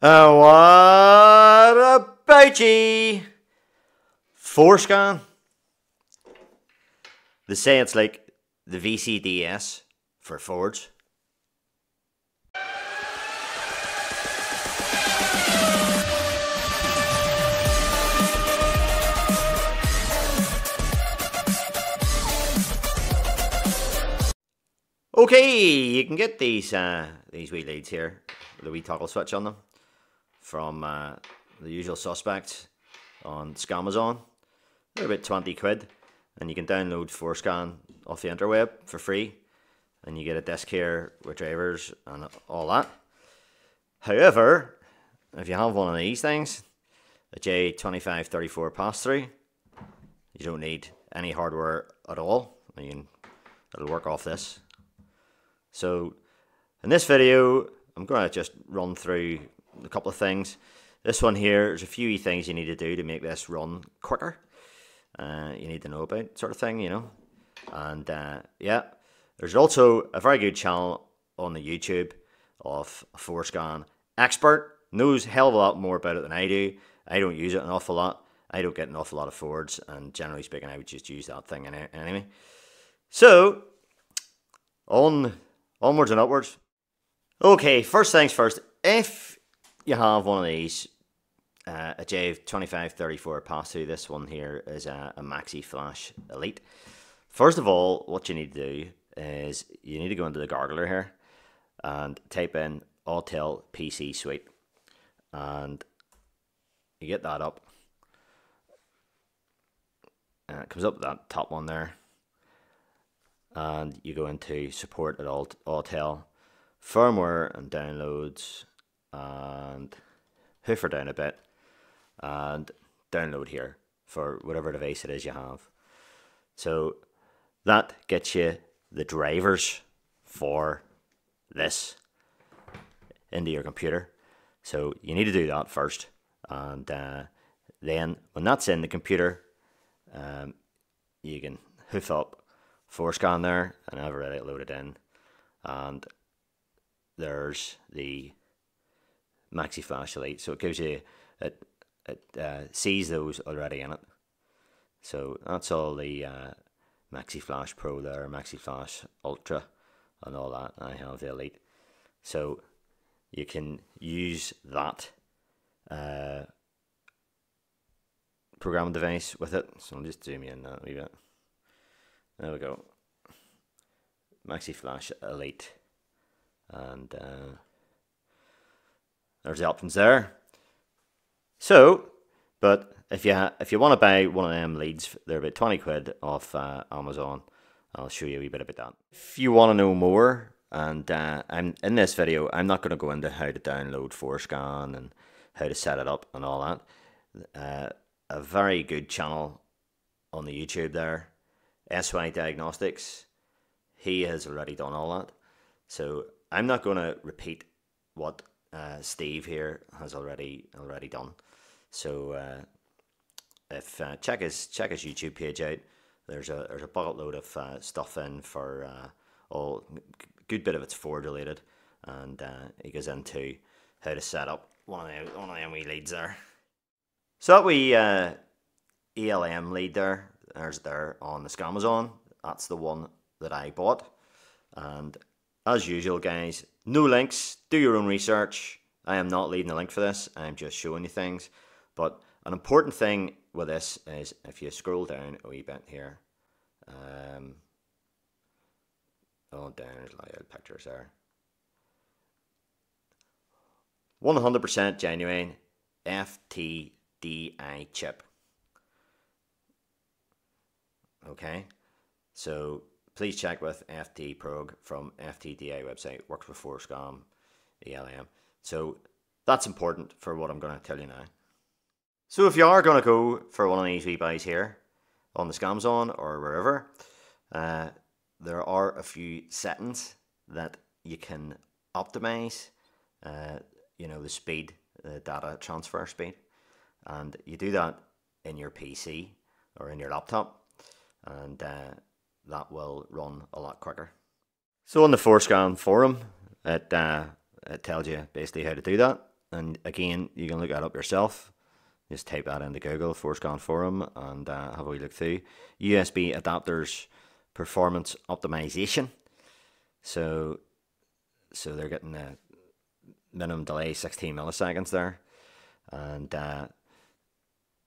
Uh, what about ye? Forscan. They say it's like the VCDS for Fords. Okay, you can get these uh, these wee leads here with a wee toggle switch on them from uh, the usual suspects on Scamazon. They're about 20 quid, and you can download Forscan off the interweb for free, and you get a disc here with drivers and all that. However, if you have one of these things, a J2534 pass through, you don't need any hardware at all. I mean, it'll work off this. So, in this video, I'm going to just run through a couple of things. This one here, there's a few things you need to do to make this run quicker. Uh, you need to know about sort of thing, you know. And uh, yeah, there's also a very good channel on the YouTube of a Forscan expert. Knows hell of a lot more about it than I do. I don't use it an awful lot. I don't get an awful lot of forwards, and generally speaking, I would just use that thing anyway. So, on Onwards and upwards. Okay, first things first. If you have one of these, uh, a J2534 pass through, this one here is a, a Maxi Flash Elite. First of all, what you need to do is you need to go into the gargler here and type in Autel PC Suite. And you get that up. And it comes up that top one there and you go into support at Autel firmware and downloads and hoover down a bit and download here for whatever device it is you have. So that gets you the drivers for this into your computer. So you need to do that first, and uh, then when that's in the computer, um, you can hoof up Forscan there, and I've already loaded in. And there's the Maxi Flash Elite, so it gives you it it uh, sees those already in it. So that's all the uh, Maxi Flash Pro there, Maxi Flash Ultra, and all that. I have the Elite, so you can use that uh, device with it. So I'll just zoom in that a bit. There we go. Maxi Flash Elite. And uh, there's the options there. So, but if you if you want to buy one of them leads, they're about 20 quid off uh, Amazon. I'll show you a wee bit about that. If you want to know more, and uh, I'm in this video, I'm not going to go into how to download Forscan and how to set it up and all that. Uh, a very good channel on the YouTube there SY Diagnostics, he has already done all that. So I'm not going to repeat what uh, Steve here has already already done. So uh, if uh, check his check his YouTube page out, there's a there's a bucket load of uh, stuff in for uh, all good bit of it's Ford related, and uh, he goes into how to set up one of the one of them wee leads there. So that wee ELM lead there there's there on the Scamazon. That's the one that I bought. And as usual, guys, no links. Do your own research. I am not leaving a link for this. I'm just showing you things. But an important thing with this is if you scroll down a wee bit here. Um, oh, down, there's layout pictures there. 100% genuine FTDI chip. Okay, so please check with FT Prog from FTDI website, works with Forscan, ELM. So that's important for what I'm going to tell you now. So if you are going to go for one of these wee buys here on the Scamazon or wherever, uh, there are a few settings that you can optimize, uh, you know, the speed, the data transfer speed. And you do that in your PC or in your laptop and uh, that will run a lot quicker. So on the Forscan forum, it, uh, it tells you basically how to do that. and again, you can look that up yourself. Just type that into Google, Forscan Forum, and uh, have a wee look through. USB adapters performance optimization. So, so they're getting a minimum delay 16 milliseconds there, and uh,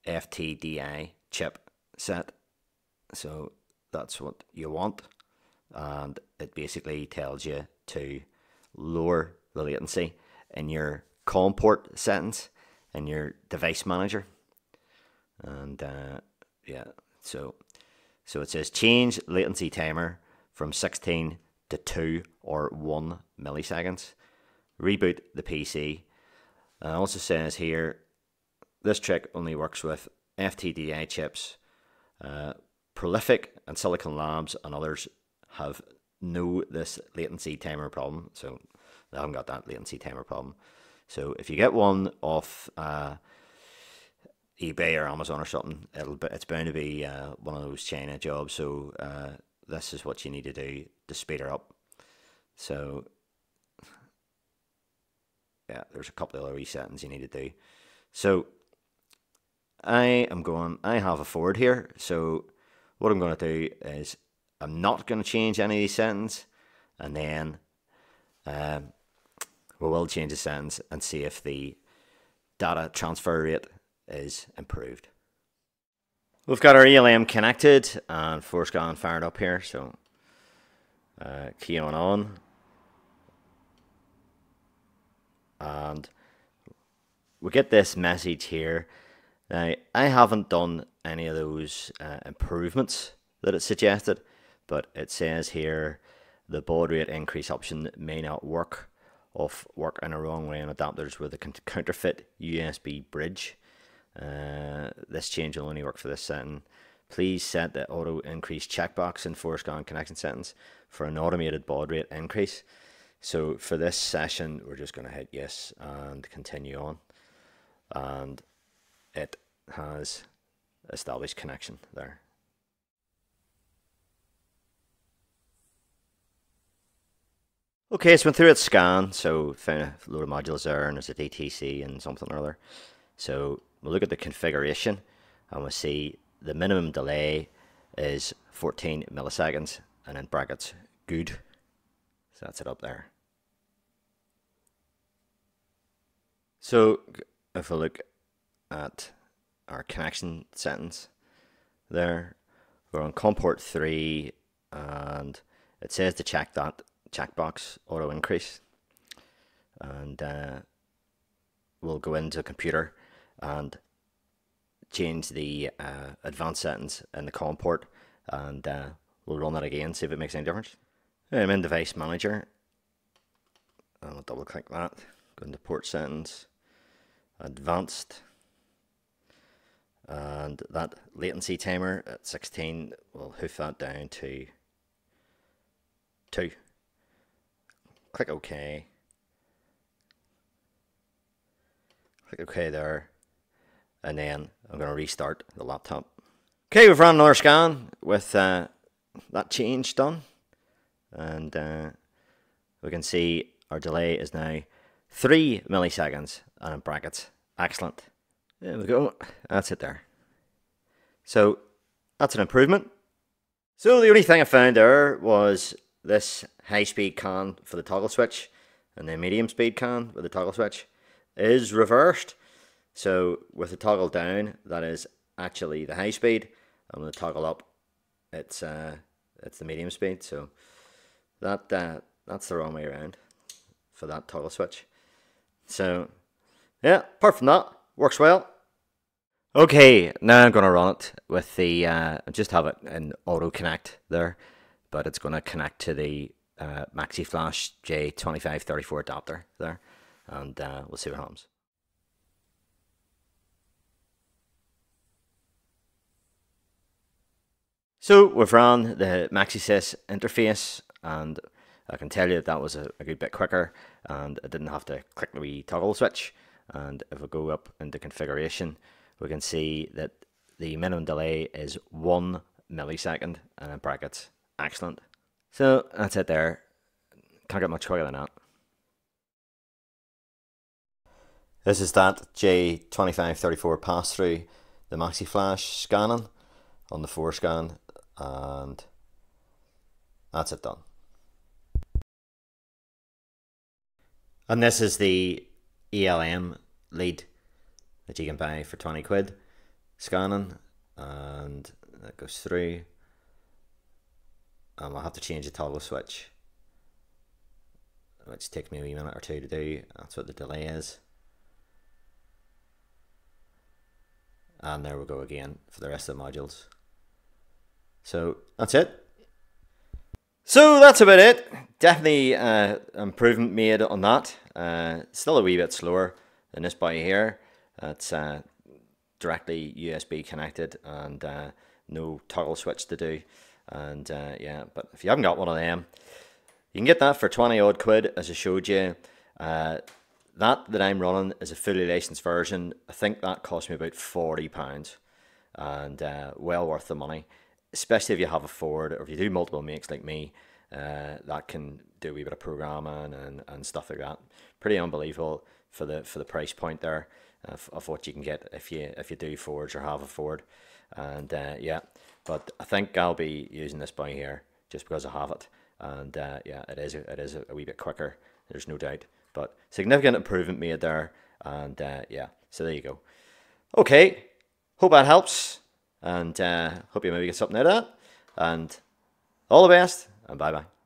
FTDI chip set. So that's what you want, and it basically tells you to lower the latency in your COM port settings in your device manager. And uh, yeah, so so it says change latency timer from 16 to 2 or 1 milliseconds. Reboot the PC. Uh, it also says here this trick only works with FTDI chips. Uh, Prolific and Silicon Labs and others have no this latency timer problem, so they haven't got that latency timer problem. So if you get one off uh, eBay or Amazon or something, it'll be, it's bound to be uh, one of those China jobs. So uh, this is what you need to do to speed her up. So yeah, there's a couple of other settings you need to do. So I am going. I have a Ford here, so what I'm going to do is I'm not going to change any of these settings, and then um, we will change the settings and see if the data transfer rate is improved. We've got our ELM connected and Forscan fired up here, so uh, key on on. And we get this message here. Now, I haven't done any of those uh, improvements that it suggested, but it says here the baud rate increase option may not work of work in a wrong way on adapters with a counterfeit USB bridge. Uh, this change will only work for this setting. Please set the auto increase checkbox in Forscan connection settings for an automated baud rate increase. So for this session, we're just going to hit yes and continue on. And it has established connection there. Okay, it's went through its scan, so found a load of modules there, and there's a DTC and something or other. So we'll look at the configuration, and we'll see the minimum delay is 14 milliseconds, and in brackets, good. So that's it up there. So if we look at our connection settings there, we're on COM port 3, and it says to check that checkbox auto increase. And uh, we'll go into computer and change the uh, advanced settings in the COM port and uh, we'll run that again see if it makes any difference. I'm in device manager. And I'll double click that. Go into port settings advanced and that latency timer at 16 will hoof that down to 2 click OK. Click OK there. And then I'm going to restart the laptop. Okay, we've run another scan with uh, that change done. And uh, we can see our delay is now 3 milliseconds and in brackets. Excellent. There we go. That's it there. So that's an improvement. So the only thing I found there was this high speed can for the toggle switch and the medium speed can with the toggle switch is reversed. So with the toggle down, that is actually the high speed, and with the toggle up, it's uh, it's the medium speed. So that uh, that's the wrong way around for that toggle switch. So yeah, apart from that, works well. Okay, now I'm gonna run it with the uh, just have it in auto connect there but it's going to connect to the uh, Maxi Flash J2534 adapter there, and uh, we'll see what happens. So we've run the MaxiSys interface, and I can tell you that that was a, a good bit quicker, and I didn't have to click the wee toggle switch. And if we go up into configuration, we can see that the minimum delay is one millisecond, and in brackets Excellent. So that's it there. Can't get much quicker than that. This is that J2534 pass through the Maxi Flash scanning on the Forscan and that's it done. And this is the ELM lead that you can buy for 20 quid. Scanning and that goes through. And I'll have to change the toggle switch which takes me a minute or two to do. That's what the delay is. And there we go again for the rest of the modules. So that's it. So that's about it definitely uh, improvement made on that. Uh, still a wee bit slower than this boy here. It's uh, directly USB connected and uh, no toggle switch to do. And uh, yeah but if you haven't got one of them you can get that for 20 odd quid as I showed you. Uh, that that I'm running is a fully licensed version. I think that cost me about forty pounds, and uh, well worth the money. Especially if you have a Ford or if you do multiple makes like me, uh, that can do a wee bit of programming and, and stuff like that. Pretty unbelievable for the for the price point there of, of what you can get if you if you do Fords or have a Ford, and uh, yeah. But I think I'll be using this by here just because I have it, and uh, yeah, it is it is a wee bit quicker. There's no doubt. But significant improvement made there. And uh, yeah, so there you go. Okay, hope that helps. And uh, hope you maybe get something out of that. And all the best, 嗯拜拜。